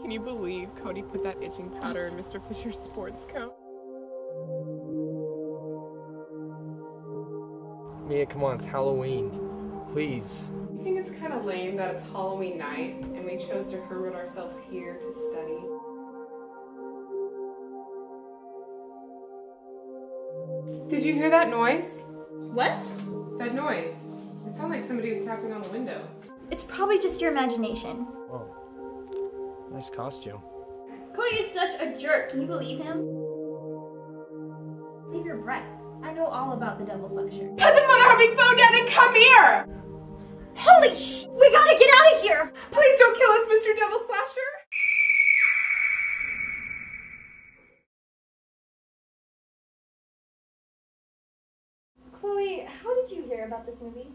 Can you believe Cody put that itching powder in Mr. Fisher's sports coat? Mia, come on, it's Halloween. Please. I think it's kind of lame that it's Halloween night and we chose to herd ourselves here to study. Did you hear that noise? What? That noise. It sounded like somebody was tapping on the window. It's probably just your imagination. Oh. Nice costume. Cody is such a jerk. Can you believe him? Save your breath. I know all about the Delville slasher. Put the mother humming phone down and come here! Holy sh! We gotta get out of here! Please don't kill us, Mr. Delville Slasher! Chloe, how did you hear about this movie?